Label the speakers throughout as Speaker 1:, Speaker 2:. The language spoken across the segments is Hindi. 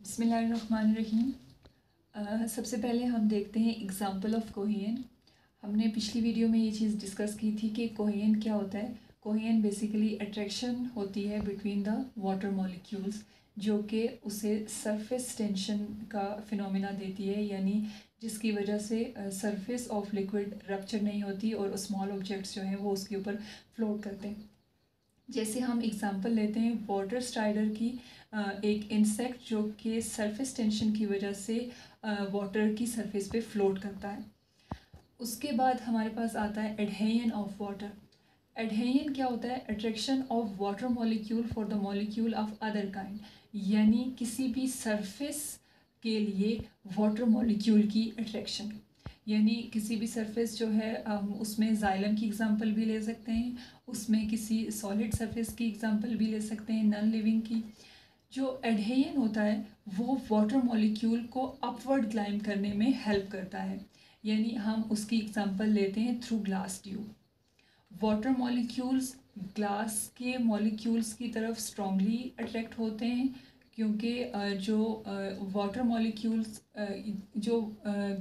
Speaker 1: बसमीम सबसे पहले हम देखते हैं एग्ज़ाम्पल ऑफ़ कोहियन। हमने पिछली वीडियो में ये चीज़ डिस्कस की थी कि कोहियन क्या होता है। कोहियन बेसिकली अट्रैक्शन होती है बिटवीन द वाटर मॉलिक्यूल्स जो कि उसे सरफेस टेंशन का फिनोमिना देती है, यानी जिसकी वजह से सरफेस ऑफ़ लिक्विड रप्चर नहीं होती और स्मॉल ऑब्जेक्ट्स जो हैं वो उसके ऊपर फ्लोट करते हैं। जैसे हम एग्ज़ाम्पल लेते हैं वाटर स्ट्राइडर की एक इंसेक्ट जो कि सरफेस टेंशन की वजह से वाटर की सरफेस पे फ्लोट करता है। उसके बाद हमारे पास आता है एडहेयन ऑफ़ वाटर एडहेयन क्या होता है? Attraction of water molecule for the molecule of other kind यानी किसी भी सरफेस के लिए वाटर मॉलिक्यूल की अट्रैक्शन यानी किसी भी सरफेस जो है उसमें जाइलम की एग्ज़ाम्पल भी ले सकते हैं, उसमें किसी सॉलिड सरफेस की एग्ज़ाम्पल भी ले सकते हैं नॉन लिविंग की। जो एडहेयन होता है, वो वाटर मॉलिक्यूल को अपवर्ड क्लाइम करने में हेल्प करता है। यानी हम उसकी एग्ज़ाम्पल लेते हैं through glass tube water molecules glass के मॉलिक्यूल्स की तरफ़ स्ट्रॉन्गली अट्रैक्ट होते हैं। क्योंकि जो वाटर मॉलिक्यूल्स जो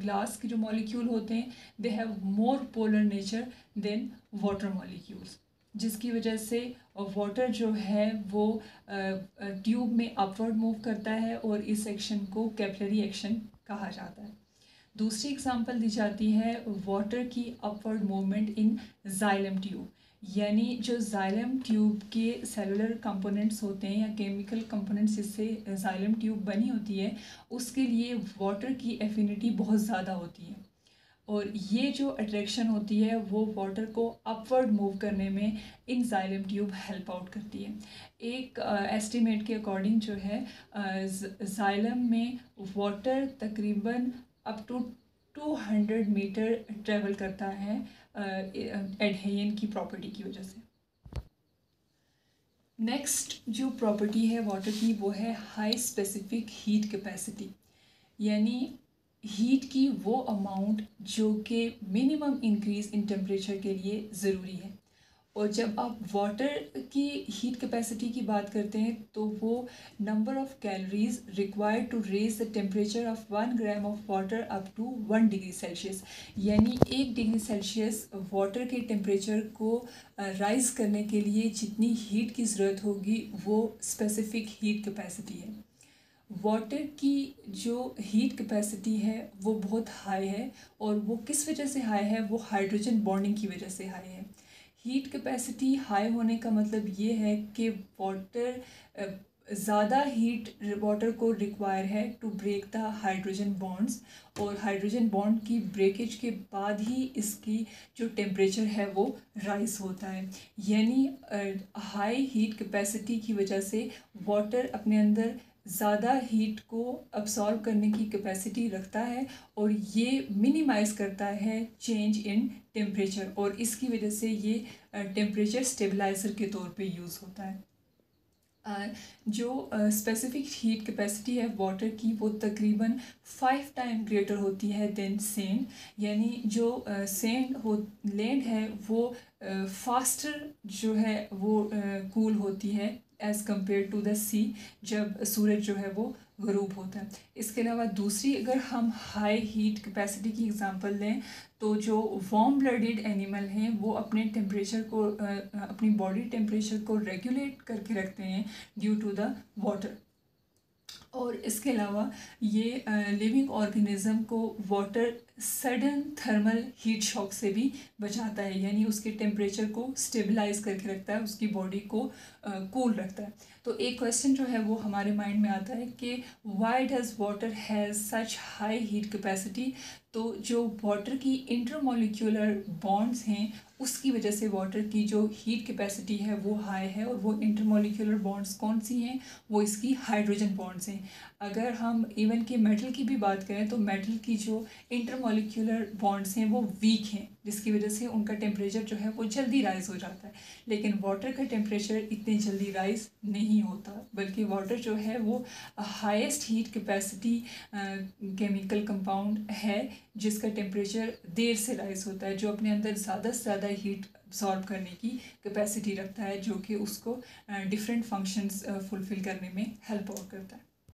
Speaker 1: ग्लास के जो मॉलिक्यूल होते हैं they have more polar nature than water molecules जिसकी वजह से वाटर जो है वो ट्यूब में अपवर्ड मूव करता है और इस एक्शन को कैपलरी एक्शन कहा जाता है। दूसरी एग्जांपल दी जाती है वाटर की upward movement in xylem tube यानी जो जाइलम ट्यूब के सेलुलर कंपोनेंट्स होते हैं या केमिकल कंपोनेंट्स जिससे जाइलम ट्यूब बनी होती है, उसके लिए वाटर की एफिनिटी बहुत ज़्यादा होती है। और ये जो अट्रैक्शन होती है, वो वाटर को अपवर्ड मूव करने में in xylem tube help out करती है। एक एस्टीमेट के अकॉर्डिंग जो है जाइलम में वाटर तकरीबन up to two hundred metre travel करता है एडहेन की प्रॉपर्टी की वजह से। नेक्स्ट जो प्रॉपर्टी है वाटर की, वो है हाई स्पेसिफिक हीट कैपेसिटी। यानी हीट की वो अमाउंट जो कि मिनिमम इंक्रीज़ इन टेम्परेचर के लिए ज़रूरी है। और जब आप वाटर की हीट कैपेसिटी की बात करते हैं तो वो number of calories required to raise the temperature of one gram of water up to one degree Celsius यानी एक डिग्री सेल्सियस वाटर के टेम्परेचर को राइज करने के लिए जितनी हीट की ज़रूरत होगी, वो स्पेसिफिक हीट कैपेसिटी है। वाटर की जो हीट कैपेसिटी है, वो बहुत हाई है और वो किस वजह से हाई है? वो हाइड्रोजन बॉन्डिंग की वजह से हाई है। हीट कैपेसिटी हाई होने का मतलब ये है कि वाटर ज़्यादा हीट वाटर को रिक्वायर है to break the hydrogen bonds और हाइड्रोजन बॉन्ड की ब्रेकेज के बाद ही इसकी जो टेम्परेचर है वो राइज होता है। यानी हाई हीट कैपेसिटी की वजह से वाटर अपने अंदर ज़्यादा हीट को अब्सॉर्ब करने की कैपेसिटी रखता है और ये मिनिमाइज़ करता है चेंज इन टेम्परेचर और इसकी वजह से ये टेम्परेचर स्टेबलाइज़र के तौर पे यूज़ होता है। जो स्पेसिफिक हीट कैपेसिटी है वाटर की वो तकरीबन फाइव टाइम ग्रेटर होती है देन सेंड यानी जो सेंड हो लैंड है वो फास्टर जो है वो कूल होती है। As compare to the sea जब सूरज जो है वो गरूब होता है। इसके अलावा दूसरी, अगर हम हाई हीट कैपेसिटी की एग्ज़ाम्पल लें तो जो वार्म ब्लडेड एनिमल हैं, वो अपने टेम्परेचर को अपनी बॉडी टेम्परेचर को रेगुलेट करके रखते हैं ड्यू टू द वाटर और इसके अलावा ये लिविंग ऑर्गेनिज़म को water sudden thermal heat shock से भी बचाता है यानी उसके टेम्परेचर को स्टेबलाइज करके रखता है उसकी बॉडी को कूल uh, रखता है। तो एक क्वेश्चन जो है वो हमारे माइंड में आता है कि why does water has such high heat capacity तो जो वाटर की इंटरमोलिकुलर बॉन्ड्स हैं, उसकी वजह से वाटर की जो हीट कैपेसिटी है वो हाई है और वो इंटरमोलिकुलर बॉन्ड्स कौन सी हैं? वो इसकी हाइड्रोजन बॉन्ड्स हैं। अगर हम इवन के मेटल की भी बात करें तो मेटल की जो इंटरमोलिकुलर बॉन्ड्स हैं, वो वीक हैं, जिसकी वजह से उनका टेम्परेचर जो है, वो जल्दी राइज़ हो जाता है। लेकिन वाटर का टेम्परेचर इतने जल्दी राइज़ नहीं होता, बल्कि वाटर जो है, वो highest heat capacity chemical compound है, जिसका टेम्परेचर देर से राइज होता है, जो अपने अंदर ज़्यादा से ज़्यादा हीट अब्सॉर्ब करने की कैपेसिटी रखता है, जो कि उसको डिफरेंट फ़ंक्शंस फुलफ़िल करने में हेल्प आउट करता है।